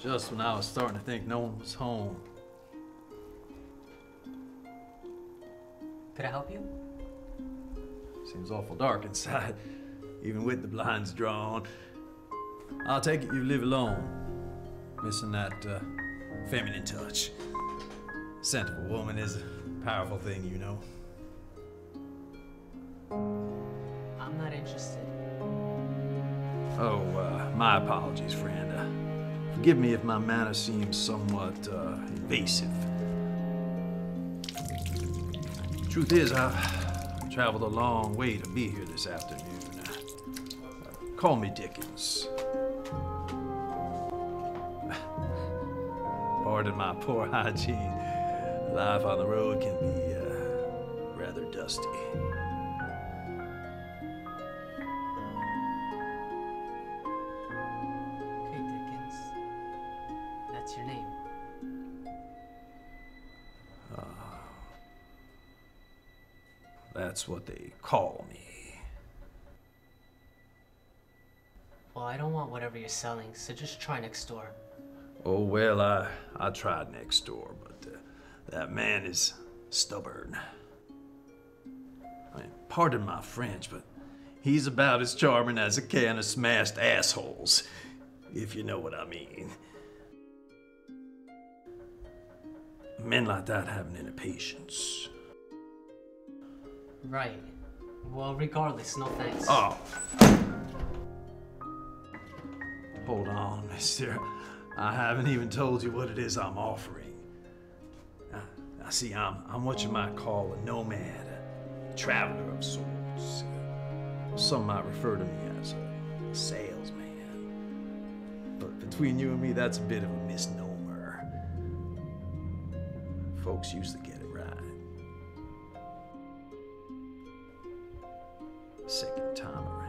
Just when I was starting to think no one was home. Could I help you? Seems awful dark inside, even with the blinds drawn. I'll take it you live alone. Missing that uh, feminine touch. Scent of a woman is a powerful thing, you know. I'm not interested. Oh, uh, my apologies, friend. Forgive me if my manner seems somewhat uh, invasive. Truth is, I've traveled a long way to be here this afternoon. Call me Dickens. Pardon my poor hygiene. Life on the road can be uh, rather dusty. That's your name. That's what they call me. Well, I don't want whatever you're selling, so just try next door. Oh, well, I, I tried next door, but uh, that man is stubborn. I mean, pardon my French, but he's about as charming as a can of smashed assholes, if you know what I mean. Men like that haven't any patience. Right. Well, regardless, no thanks. Oh. Hold on, mister. I haven't even told you what it is I'm offering. I, I see, I'm, I'm what you might call a nomad, a traveler of sorts. Some might refer to me as a salesman. But between you and me, that's a bit of a misnomer. Folks used to get it right. Second time around.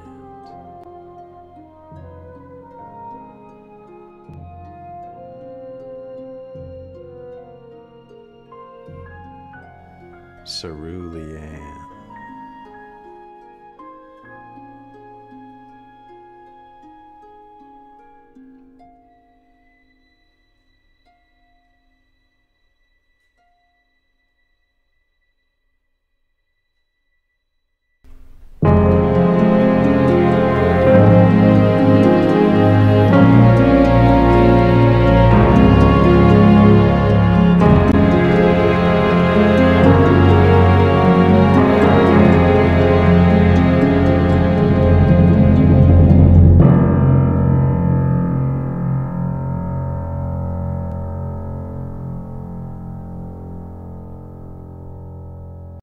Cerulean.